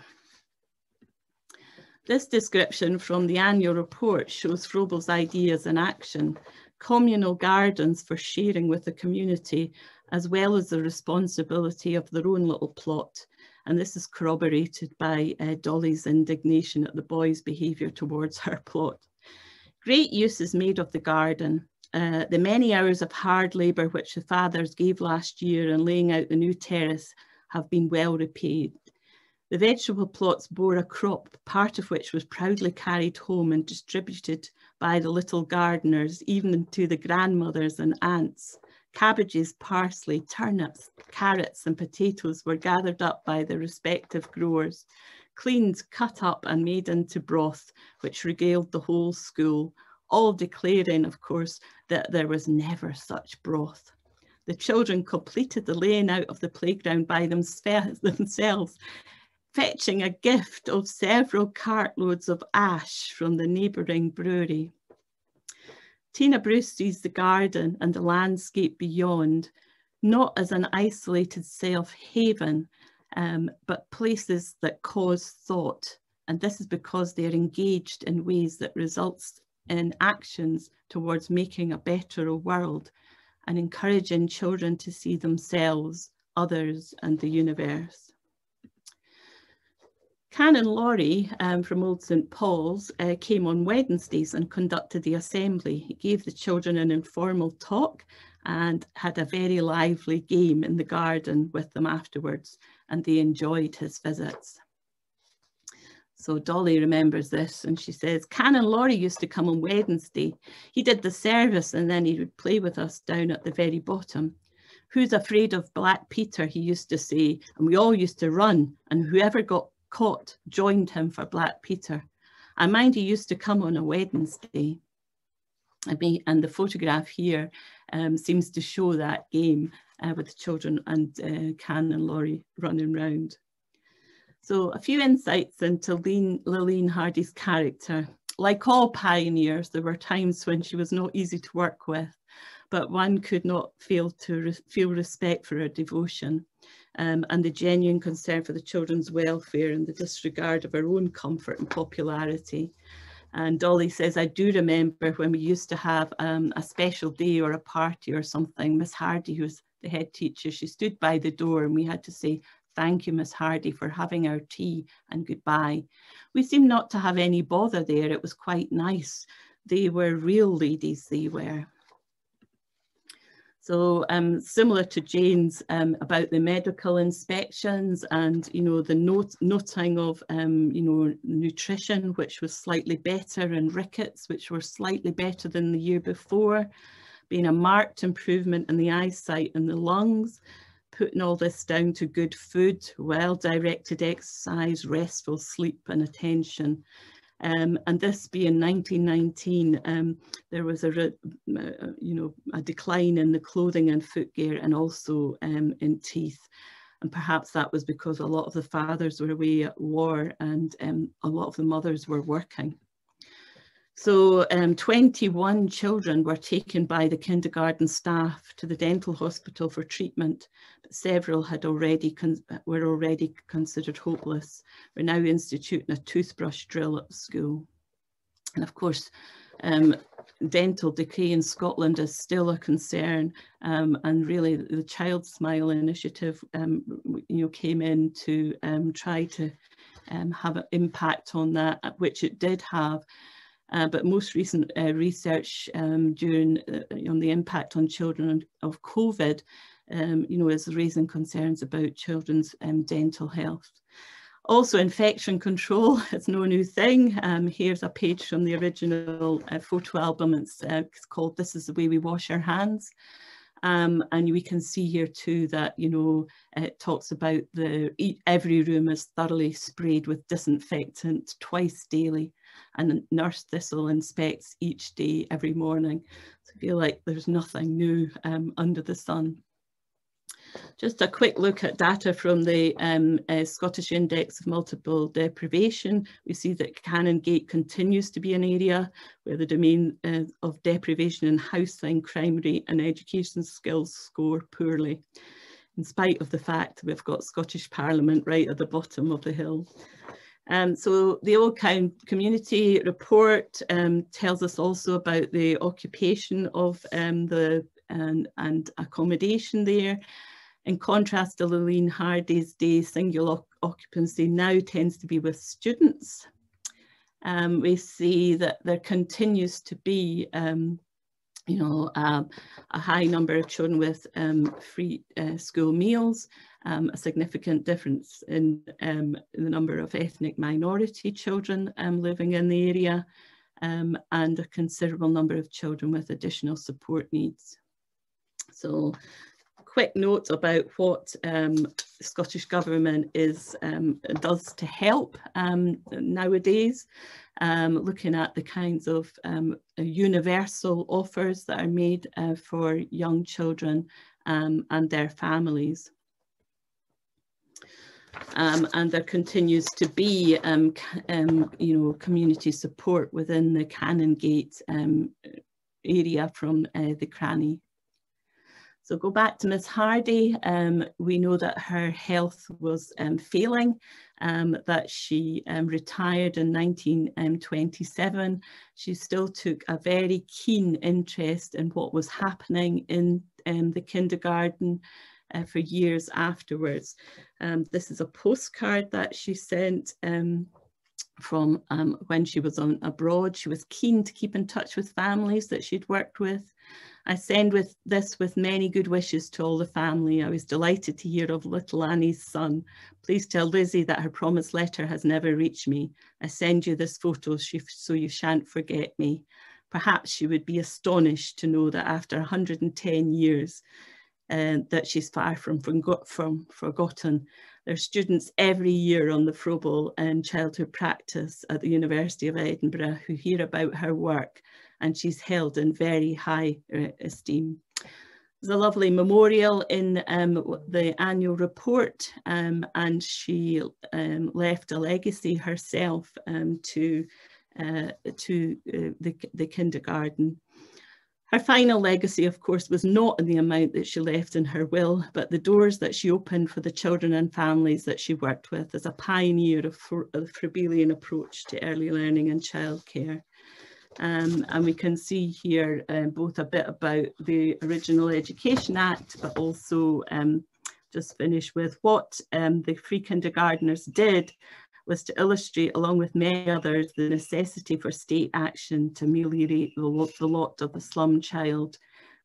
This description from the annual report shows Froebel's ideas in action communal gardens for sharing with the community, as well as the responsibility of their own little plot. And this is corroborated by uh, Dolly's indignation at the boys' behaviour towards her plot. Great use is made of the garden. Uh, the many hours of hard labour which the fathers gave last year in laying out the new terrace have been well repaid. The vegetable plots bore a crop, part of which was proudly carried home and distributed by the little gardeners, even to the grandmothers and aunts. Cabbages, parsley, turnips, carrots and potatoes were gathered up by the respective growers, cleaned, cut up and made into broth, which regaled the whole school, all declaring, of course, that there was never such broth. The children completed the laying out of the playground by themselves, fetching a gift of several cartloads of ash from the neighbouring brewery. Tina Bruce sees the garden and the landscape beyond, not as an isolated self-haven, um, but places that cause thought. And this is because they're engaged in ways that results in actions towards making a better world and encouraging children to see themselves, others and the universe. Canon Laurie um, from Old St Paul's uh, came on Wednesdays and conducted the assembly. He gave the children an informal talk and had a very lively game in the garden with them afterwards and they enjoyed his visits. So Dolly remembers this and she says, Canon Laurie used to come on Wednesday. He did the service and then he would play with us down at the very bottom. Who's afraid of Black Peter, he used to say, and we all used to run and whoever got caught joined him for Black Peter. I mind he used to come on a Wednesday. And the photograph here um, seems to show that game uh, with the children and uh, Canon Laurie running round. So a few insights into Lileen Hardy's character. Like all pioneers, there were times when she was not easy to work with, but one could not fail to re feel respect for her devotion um, and the genuine concern for the children's welfare and the disregard of her own comfort and popularity. And Dolly says, I do remember when we used to have um, a special day or a party or something, Miss Hardy, who was the head teacher, she stood by the door and we had to say, thank you, Miss Hardy, for having our tea and goodbye. We seemed not to have any bother there. It was quite nice. They were real ladies, they were. So um, similar to Jane's um, about the medical inspections and, you know, the note, noting of, um, you know, nutrition, which was slightly better and rickets, which were slightly better than the year before, being a marked improvement in the eyesight and the lungs, putting all this down to good food, well-directed exercise, restful sleep and attention. Um, and this being 1919, um, there was a, uh, you know, a decline in the clothing and footgear and also um, in teeth. And perhaps that was because a lot of the fathers were away at war and um, a lot of the mothers were working. So um, 21 children were taken by the kindergarten staff to the dental hospital for treatment, but several had already were already considered hopeless. We're now instituting a toothbrush drill at school. And of course, um, dental decay in Scotland is still a concern um, and really the Child Smile initiative um, you know, came in to um, try to um, have an impact on that, which it did have. Uh, but most recent uh, research um, during uh, on the impact on children of COVID, um, you know, is raising concerns about children's um, dental health. Also, infection control is no new thing. Um, here's a page from the original uh, photo album. It's, uh, it's, called This is the Way We Wash Our Hands. Um, and we can see here too that, you know, it talks about the every room is thoroughly sprayed with disinfectant twice daily and Nurse Thistle inspects each day, every morning. So I feel like there's nothing new um, under the sun. Just a quick look at data from the um, uh, Scottish Index of Multiple Deprivation. We see that Canongate continues to be an area where the domain uh, of deprivation and housing, crime rate and education skills score poorly, in spite of the fact we've got Scottish Parliament right at the bottom of the hill. Um, so the Old Town Community Report um, tells us also about the occupation of um, the and, and accommodation there. In contrast to Lileen Hardy's day, single occupancy now tends to be with students. Um, we see that there continues to be um, you know, uh, a high number of children with um, free uh, school meals, um, a significant difference in, um, the number of ethnic minority children um, living in the area, um, and a considerable number of children with additional support needs. So quick note about what um, the Scottish Government is um, does to help um, nowadays, um, looking at the kinds of um, universal offers that are made uh, for young children um, and their families. Um, and there continues to be, um, um, you know, community support within the Canongate area from uh, the Cranny so go back to Miss Hardy. Um, we know that her health was um, failing, um, that she um, retired in 1927. She still took a very keen interest in what was happening in um, the kindergarten uh, for years afterwards. Um, this is a postcard that she sent from um, when she was on abroad. She was keen to keep in touch with families that she'd worked with. I send with this with many good wishes to all the family. I was delighted to hear of little Annie's son. Please tell Lizzie that her promised letter has never reached me. I send you this photo so you shan't forget me. Perhaps she would be astonished to know that after 110 years, uh, that she's far from, from, from forgotten. There are students every year on the Froebel and childhood practice at the University of Edinburgh who hear about her work and she's held in very high uh, esteem. There's a lovely memorial in um, the annual report um, and she um, left a legacy herself um, to, uh, to uh, the, the kindergarten. Her final legacy, of course, was not in the amount that she left in her will, but the doors that she opened for the children and families that she worked with as a pioneer of, the Froebelian approach to early learning and childcare. Um, and we can see here uh, both a bit about the Original Education Act, but also um, just finish with what um, the free kindergarteners did was to illustrate, along with many others, the necessity for state action to ameliorate the, the lot of the slum child.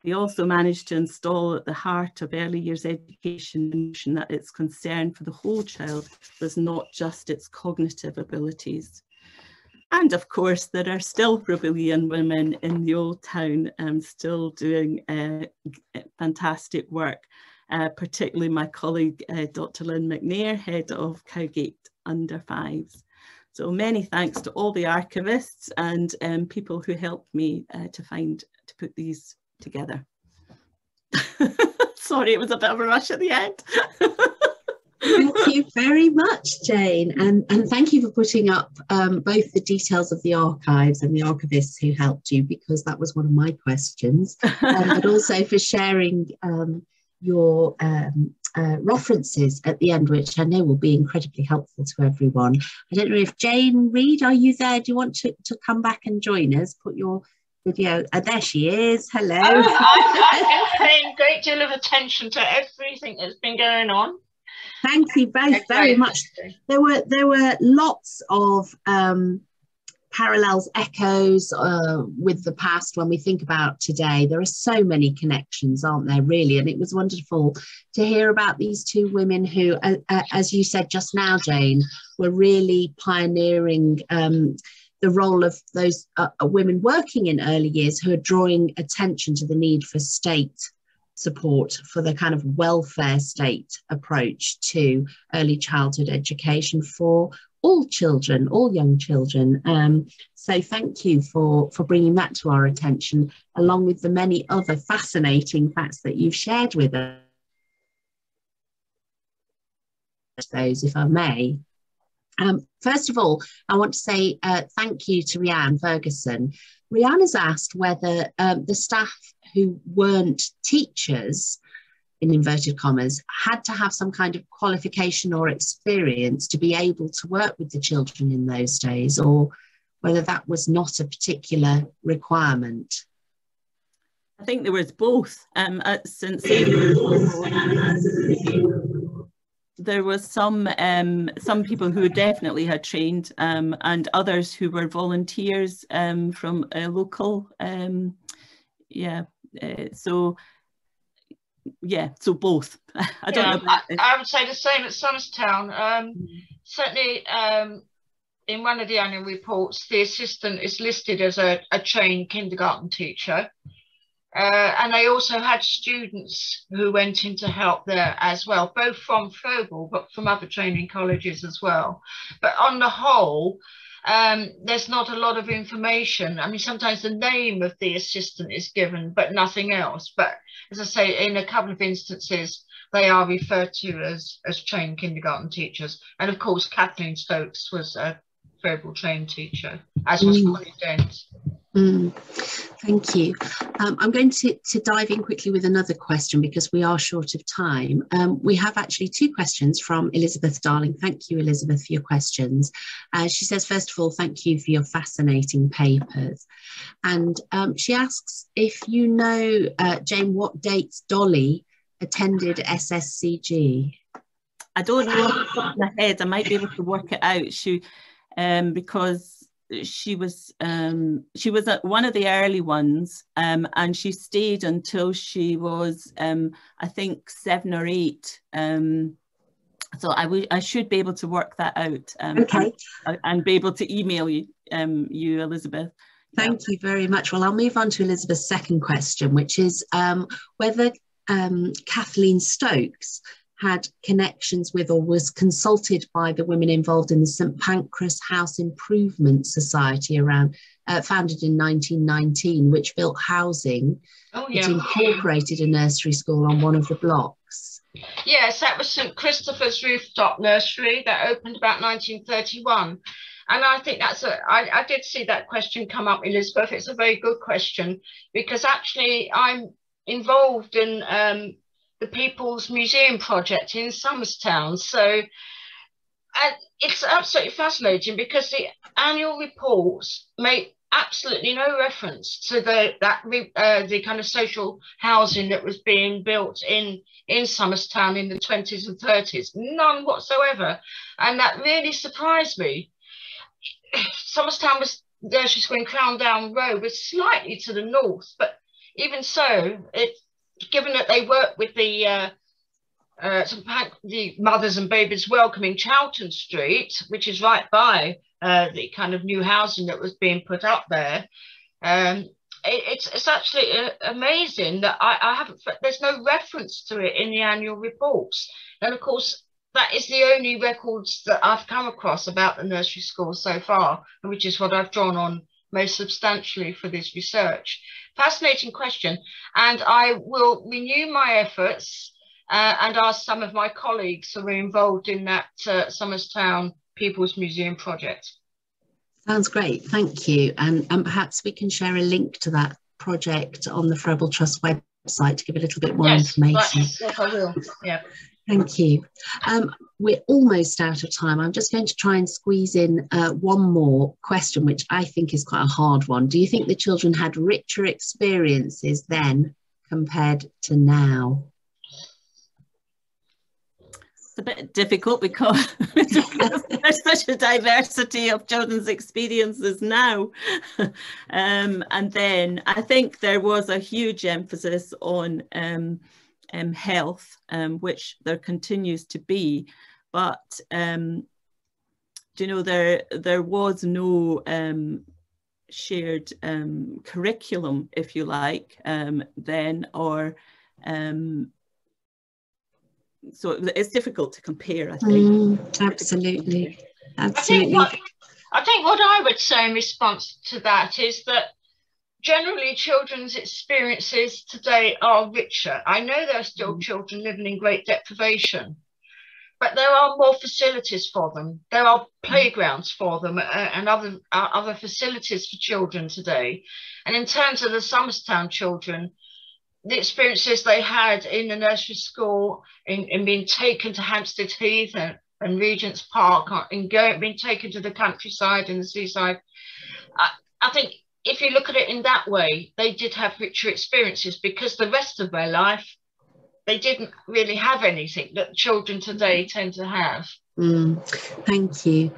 They also managed to install at the heart of early years education the notion that its concern for the whole child was not just its cognitive abilities. And of course, there are still Froebelian women in the old town um, still doing uh, fantastic work, uh, particularly my colleague, uh, Dr. Lynn McNair, head of Cowgate Under Fives. So many thanks to all the archivists and um, people who helped me uh, to find, to put these together. Sorry, it was a bit of a rush at the end. thank you very much, Jane. And, and thank you for putting up um, both the details of the archives and the archivists who helped you, because that was one of my questions, um, but also for sharing um, your um, uh, references at the end, which I know will be incredibly helpful to everyone. I don't know if Jane Read, are you there? Do you want to, to come back and join us? Put your video. Uh, there she is. Hello. Oh, I've, I've been paying a great deal of attention to everything that's been going on. Thank you both very much. There were there were lots of um, parallels, echoes uh, with the past when we think about today. There are so many connections, aren't there, really? And it was wonderful to hear about these two women who, uh, uh, as you said just now, Jane, were really pioneering. Um, the role of those uh, women working in early years who are drawing attention to the need for state support for the kind of welfare state approach to early childhood education for all children, all young children. Um, so thank you for, for bringing that to our attention, along with the many other fascinating facts that you've shared with us. Those, if I may. Um, first of all, I want to say uh, thank you to Rianne Ferguson. Rianne has asked whether um, the staff who weren't teachers, in inverted commas, had to have some kind of qualification or experience to be able to work with the children in those days, or whether that was not a particular requirement. I think there was both. Um, at St. there was some um, some people who definitely had trained um, and others who were volunteers um, from a local um, yeah uh, so yeah so both i don't yeah, know I, I, would say the same at Somers Town um, mm. certainly um, in one of the annual reports the assistant is listed as a, a trained kindergarten teacher uh, and they also had students who went in to help there as well, both from Froebel, but from other training colleges as well. But on the whole, um, there's not a lot of information. I mean, sometimes the name of the assistant is given, but nothing else. But as I say, in a couple of instances, they are referred to as, as trained kindergarten teachers. And of course, Kathleen Stokes was a Froebel trained teacher, as was mm. Connie Dent. Mm, thank you. Um, I'm going to, to dive in quickly with another question because we are short of time. Um, we have actually two questions from Elizabeth Darling. Thank you, Elizabeth, for your questions. Uh, she says, first of all, thank you for your fascinating papers. And um, she asks if you know, uh, Jane, what dates Dolly attended SSCG? I don't know off the top of my head. I might be able to work it out. She, um, because she was um, she was one of the early ones, um, and she stayed until she was um, I think seven or eight. Um, so I, I should be able to work that out. Um, okay. And, and, be able to email you, um, you Elizabeth. Thank yeah. you very much. Well, I'll move on to Elizabeth's second question, which is whether Kathleen Stokes had connections with or was consulted by the women involved in the St Pancras House Improvement Society around uh, founded in 1919, which built housing. Oh, yeah. It incorporated a nursery school on one of the blocks. Yes, that was St Christopher's Rooftop Nursery that opened about 1931. And I think that's a, I, I did see that question come up, Elizabeth. It's a very good question because actually I'm involved in um, the People's Museum project in Somers Town. So it's absolutely fascinating because the annual reports make absolutely no reference to the that uh, the kind of social housing that was being built in in Somers Town in the 20s and 30s none whatsoever. And that really surprised me. Somers Town was there she's going Crowndale Road was slightly to the north but even so it given that they work with the uh, uh, the mothers and babies welcoming Charlton Street, which is right by uh, the kind of new housing that was being put up there. Um, it, it's, it's actually uh, amazing that I, I haven't, there's no reference to it in the annual reports. And of course, that is the only records that I've come across about the nursery school so far, which is what I've drawn on most substantially for this research. Fascinating question. And I will renew my efforts uh, and ask some of my colleagues who are involved in that uh, Town People's Museum project. Sounds great, thank you. And, and perhaps we can share a link to that project on the Froebel Trust website to give a little bit more yes, information. Yes, I will. Yeah. Thank you. Um, we're almost out of time. I'm just going to try and squeeze in uh, one more question, which I think is quite a hard one. Do you think the children had richer experiences then compared to now? It's a bit difficult because there's such a diversity of children's experiences now. um, and then I think there was a huge emphasis on um, um, health, um, which there continues to be, but um, you know there there was no um, shared um, curriculum, if you like, um, then or so it's difficult to compare. I think mm, absolutely, absolutely. I think, what, I think what I would say in response to that is that generally children's experiences today are richer. I know there are still mm. children living in great deprivation, but there are more facilities for them. There are mm. playgrounds for them uh, and other uh, other facilities for children today. And in terms of the Somers Town children, the experiences they had in the nursery school, in, in being taken to Hampstead Heath and, and Regent's Park, and going, being taken to the countryside and the seaside, I, I think if you look at it in that way, they did have richer experiences because the rest of their life, they didn't really have anything that children today tend to have. Mm, thank you.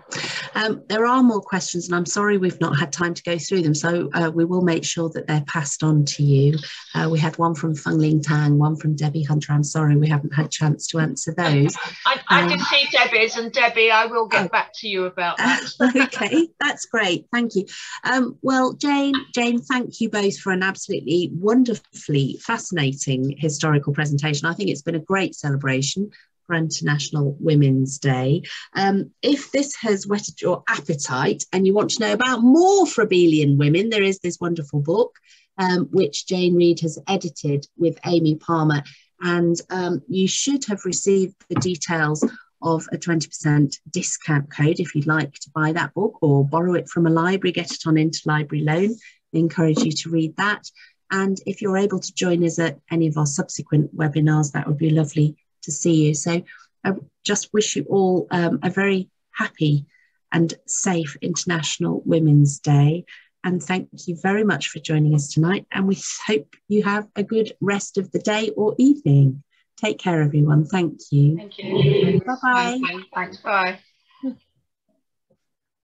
Um, there are more questions, and I'm sorry we've not had time to go through them, so uh, we will make sure that they're passed on to you. Uh, we had one from Fung Ling Tang, one from Debbie Hunter. I'm sorry we haven't had a chance to answer those. I, I um, did see Debbie's, and Debbie, I will get oh, back to you about that. okay, that's great. Thank you. Um, well, Jane, Jane, thank you both for an absolutely wonderfully fascinating historical presentation. I think it's been a great celebration for International Women's Day. Um, if this has whetted your appetite and you want to know about more Froebelian women, there is this wonderful book um, which Jane Read has edited with Amy Palmer. And um, you should have received the details of a 20% discount code if you'd like to buy that book or borrow it from a library, get it on interlibrary loan. I encourage you to read that. And if you're able to join us at any of our subsequent webinars, that would be lovely to see you. So I just wish you all um, a very happy and safe International Women's Day. And thank you very much for joining us tonight. And we hope you have a good rest of the day or evening. Take care, everyone. Thank you. Thank you. Bye-bye. Thanks. Bye.